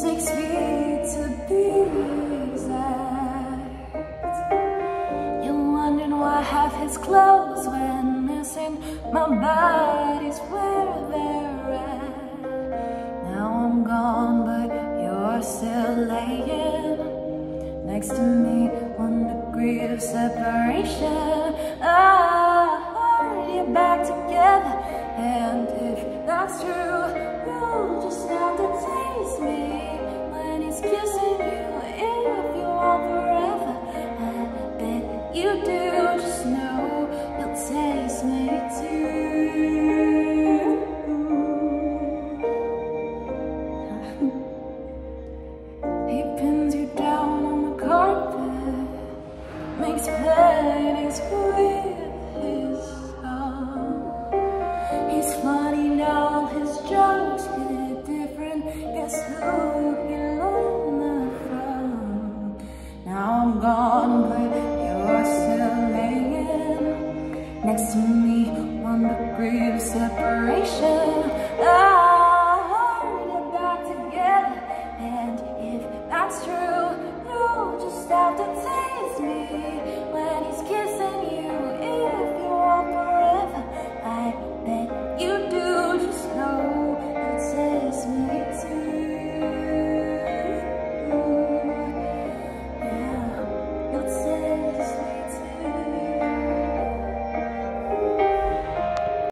six feet to be exact. You're wondering why have his clothes when missing. My body's where they're at. Now I'm gone, but you're still laying next to me. One degree of separation. I you're back together, and if that's true, you do just know you'll taste me too. he pins you down on the carpet, makes paintings with his. He's funny now, his jokes get different. Guess who he? Now I'm gone, but are still laying next to me on the grave of separation.